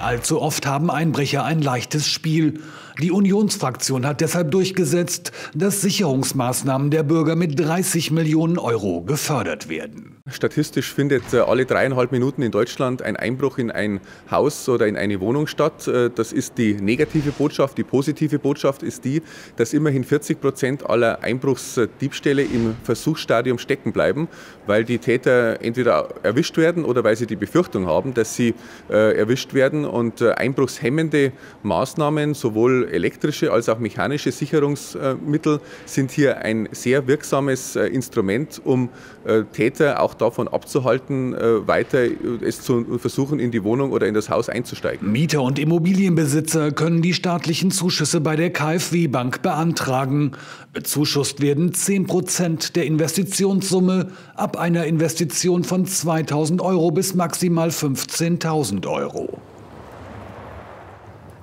Allzu oft haben Einbrecher ein leichtes Spiel. Die Unionsfraktion hat deshalb durchgesetzt, dass Sicherungsmaßnahmen der Bürger mit 30 Millionen Euro gefördert werden. Statistisch findet äh, alle dreieinhalb Minuten in Deutschland ein Einbruch in ein Haus oder in eine Wohnung statt. Äh, das ist die negative Botschaft. Die positive Botschaft ist die, dass immerhin 40 Prozent aller Einbruchsdiebstähle im Versuchsstadium stecken bleiben, weil die Täter entweder erwischt werden oder weil sie die Befürchtung haben, dass sie äh, erwischt werden. Und einbruchshemmende Maßnahmen, sowohl elektrische als auch mechanische Sicherungsmittel, sind hier ein sehr wirksames Instrument, um Täter auch davon abzuhalten, äh, weiter äh, es zu versuchen, in die Wohnung oder in das Haus einzusteigen. Mieter und Immobilienbesitzer können die staatlichen Zuschüsse bei der KfW-Bank beantragen. Bezuschusst werden 10 Prozent der Investitionssumme ab einer Investition von 2000 Euro bis maximal 15.000 Euro.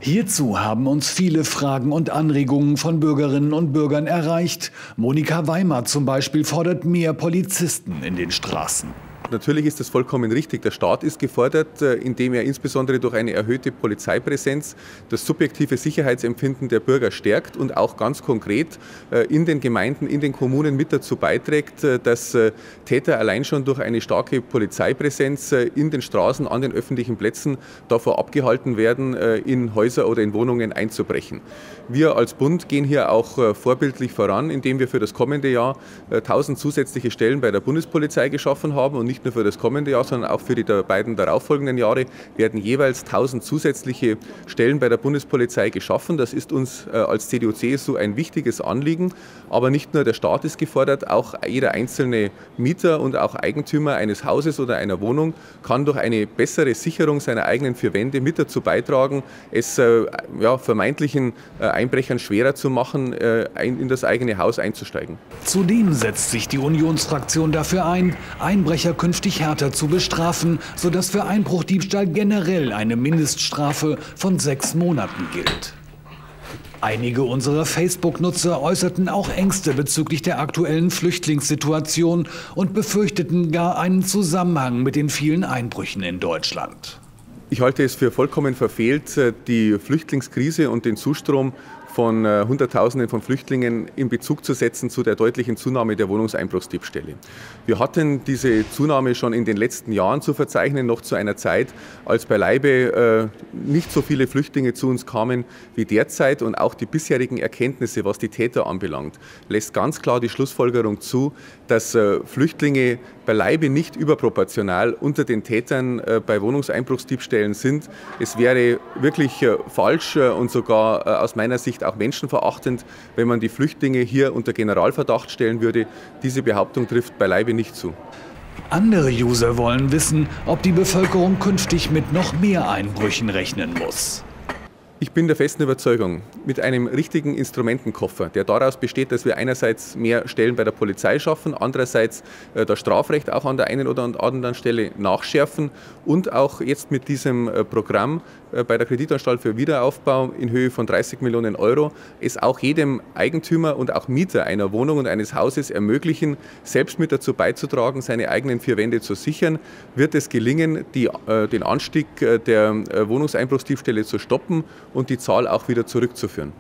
Hierzu haben uns viele Fragen und Anregungen von Bürgerinnen und Bürgern erreicht. Monika Weimar zum Beispiel fordert mehr Polizisten in den Straßen. Natürlich ist das vollkommen richtig. Der Staat ist gefordert, äh, indem er insbesondere durch eine erhöhte Polizeipräsenz das subjektive Sicherheitsempfinden der Bürger stärkt und auch ganz konkret äh, in den Gemeinden, in den Kommunen mit dazu beiträgt, äh, dass Täter allein schon durch eine starke Polizeipräsenz in den Straßen, an den öffentlichen Plätzen davor abgehalten werden, in Häuser oder in Wohnungen einzubrechen. Wir als Bund gehen hier auch vorbildlich voran, indem wir für das kommende Jahr 1000 zusätzliche Stellen bei der Bundespolizei geschaffen haben und nicht nur für das kommende Jahr, sondern auch für die beiden darauffolgenden Jahre werden jeweils 1000 zusätzliche Stellen bei der Bundespolizei geschaffen. Das ist uns äh, als CDU-CSU ein wichtiges Anliegen. Aber nicht nur der Staat ist gefordert, auch jeder einzelne Mieter und auch Eigentümer eines Hauses oder einer Wohnung kann durch eine bessere Sicherung seiner eigenen vier Wände mit dazu beitragen, es äh, ja, vermeintlichen äh, Einbrechern schwerer zu machen, in das eigene Haus einzusteigen. Zudem setzt sich die Unionsfraktion dafür ein, Einbrecher künftig härter zu bestrafen, sodass für Einbruchdiebstahl generell eine Mindeststrafe von sechs Monaten gilt. Einige unserer Facebook-Nutzer äußerten auch Ängste bezüglich der aktuellen Flüchtlingssituation und befürchteten gar einen Zusammenhang mit den vielen Einbrüchen in Deutschland. Ich halte es für vollkommen verfehlt, die Flüchtlingskrise und den Zustrom von äh, Hunderttausenden von Flüchtlingen in Bezug zu setzen zu der deutlichen Zunahme der Wohnungseinbruchsdiebstähle. Wir hatten diese Zunahme schon in den letzten Jahren zu verzeichnen, noch zu einer Zeit, als beileibe äh, nicht so viele Flüchtlinge zu uns kamen wie derzeit und auch die bisherigen Erkenntnisse, was die Täter anbelangt, lässt ganz klar die Schlussfolgerung zu, dass äh, Flüchtlinge beileibe nicht überproportional unter den Tätern bei Wohnungseinbruchsdiebstählen sind. Es wäre wirklich falsch und sogar aus meiner Sicht auch menschenverachtend, wenn man die Flüchtlinge hier unter Generalverdacht stellen würde. Diese Behauptung trifft beileibe nicht zu. Andere User wollen wissen, ob die Bevölkerung künftig mit noch mehr Einbrüchen rechnen muss. Ich bin der festen Überzeugung, mit einem richtigen Instrumentenkoffer, der daraus besteht, dass wir einerseits mehr Stellen bei der Polizei schaffen, andererseits äh, das Strafrecht auch an der einen oder anderen Stelle nachschärfen und auch jetzt mit diesem äh, Programm äh, bei der Kreditanstalt für Wiederaufbau in Höhe von 30 Millionen Euro es auch jedem Eigentümer und auch Mieter einer Wohnung und eines Hauses ermöglichen, selbst mit dazu beizutragen, seine eigenen vier Wände zu sichern, wird es gelingen, die, den Anstieg der Wohnungseinbruchstiefstelle zu stoppen und die Zahl auch wieder zurückzuführen.